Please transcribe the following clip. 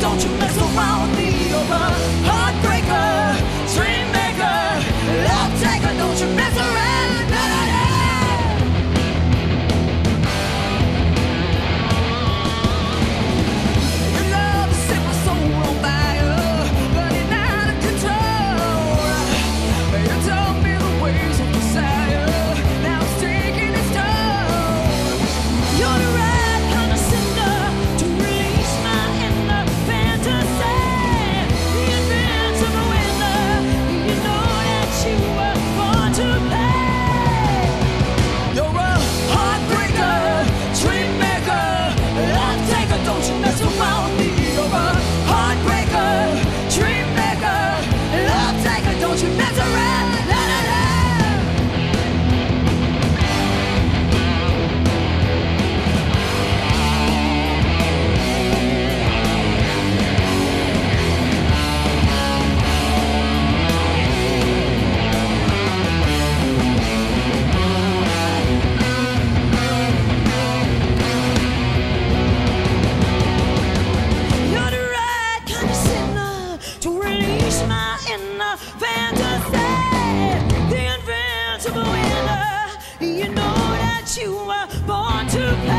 don't you mess around me over. invincible winner. You know that you were born to play.